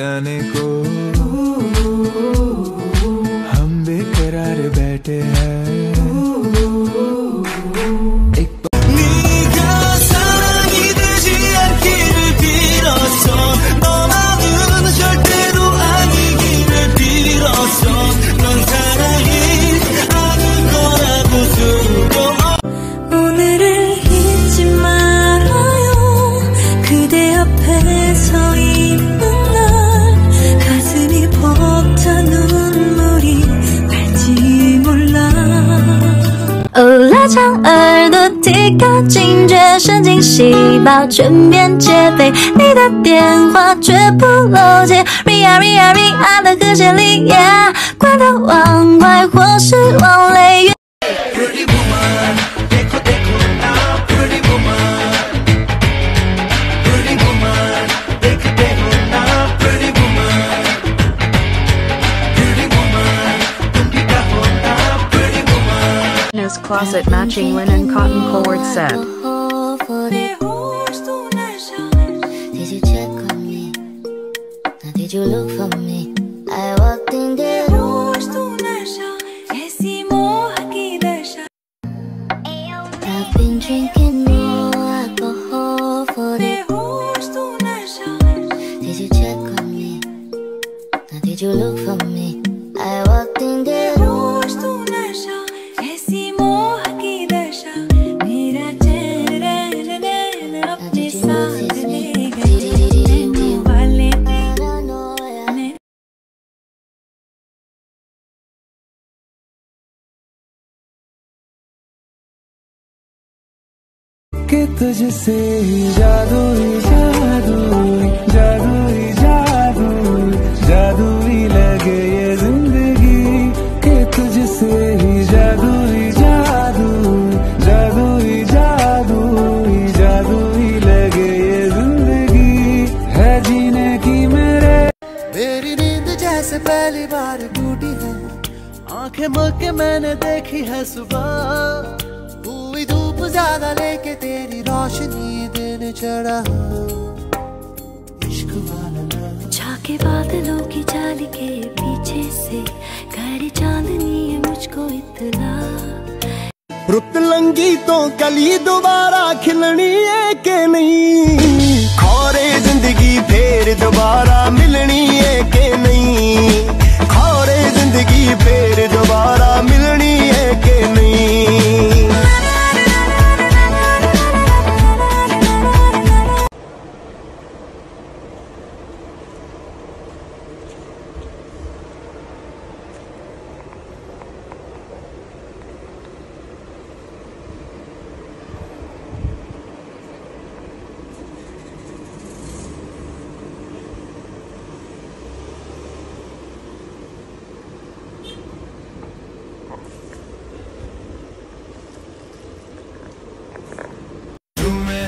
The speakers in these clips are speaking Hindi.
जाने को। हम बेकरार बैठे हैं। 哦，长耳朵提高警觉，神经细胞全面戒备，你的电话绝不漏接。Ria Ria Ria 的和弦里，yeah，管它往外或是往内。Closet Matching Linen Cotton Cord Set. Did you check on me? Now did you look for me? कि तुझसे जादू ही जादू जादू ही जादू जादू ही लगे ये ज़िंदगी कि तुझसे ही। जादू ही जादू जादू ही जादू ही जादू ही लगे ये ज़िंदगी है जीने की मेरे। मेरी नींद जैसे पहली बार टूटी है, आँखें मल के मैंने देखी है सुबह। ज़्यादा लेके तेरी रोशनी दिन चढ़ा। इश्क वाला झाके बादलों की जाली के पीछे से घर चांदनी है मुझको इतना रुत लंगी तो कली दोबारा खिलनी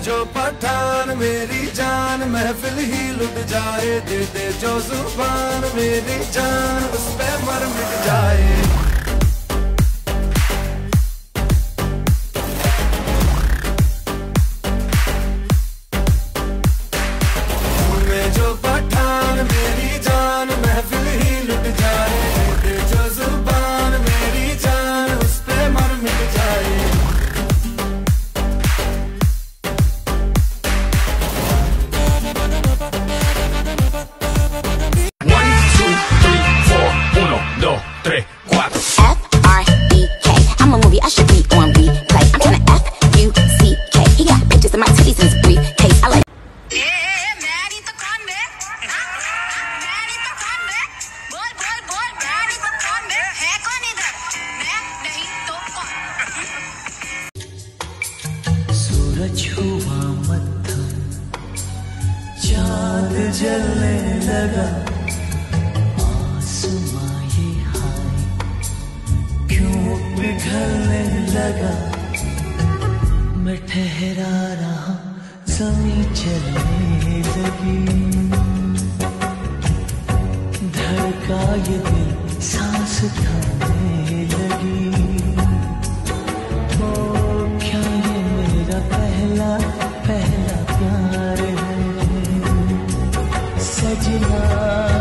जो पठान, मेरी जान महफिल ही लुट जाए। दे दे जो ज़ुबान, मेरी जान, उस पे मर मिट जलने लगा। आसमां पिघलने लगा? मैं ठहरा रहा जमी चलने लगी। धड़का ये दिल, सांस थाने पहला